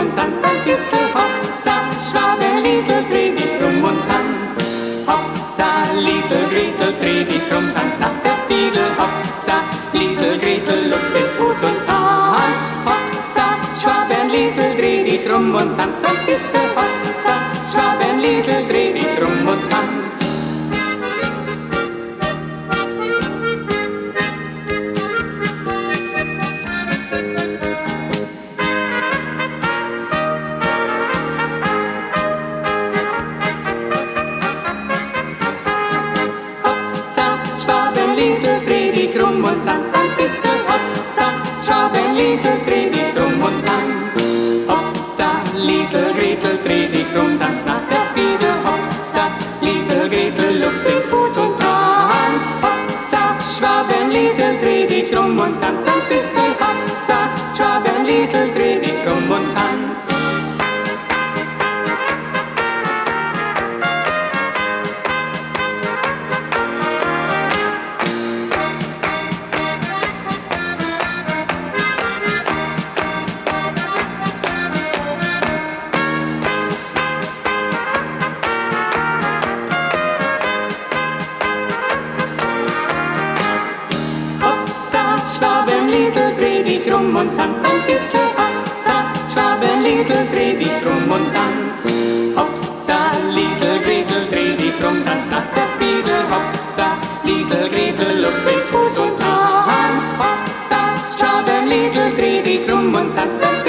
und tanz ein bisschen Hopsa, Schwabenliesel, dreh dich rum und tanz. Hopsa, Liesel, Gretel, dreh dich rum, tanz nach der Fiedel. Hopsa, Liesel, Gretel, luft den Fuß und tanz. Hopsa, Schwabenliesel, dreh dich rum und tanz ein bisschen Hopsa, Schwabenliesel, Rum und tanz ein bisschen. Hopsa, Schwabenliesel, dreh dich rum und tanz. Hopsa, Liesel, Gretel, dreh dich rum, tanz nach der Fiedel. Hopsa, Liesel, Gretel, luft den Fuß und tanz. Hopsa, Schwabenliesel, dreh dich rum und tanz ein bisschen. Hopsa, Schwabenliesel, dreh dich rum und tanz. Hopsa, Schwabenliesel, dreh dich rum und tanz ein bisschen. Hopsa, Schwabenliesel, dreh dich rum und tanz. Hopsa, Liesel, Gretel, dreh dich rum, tanz nach der Fiedel. Hopsa, Liesel, Gretel, luft den Fuß und tanz. Hopsa, Schwabenliesel, dreh dich rum und tanz